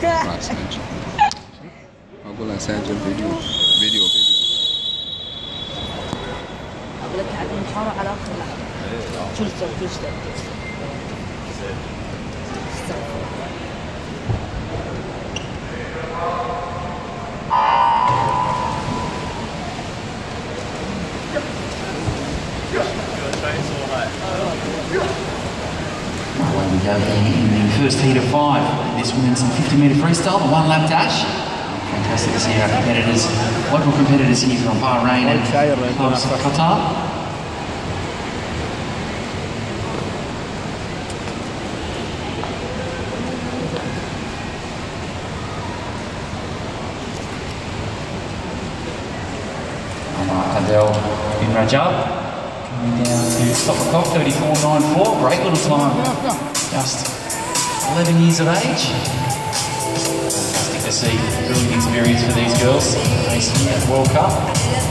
Right, Sanji. I'll go and Sanji أقول لك يعني عاد نتحاور على آخر لحظة. شو السبب؟ شو السبب؟ In, uh, in the first heat of five. This women's 50 metre freestyle, the one lap dash. Fantastic to see our competitors, local competitors here from Bahrain and clubs of Qatar. Adel bin Rajab down to stop the clock, 34.94, great little time. Just 11 years of age. Fantastic to see, brilliant experience for these girls racing at the World Cup.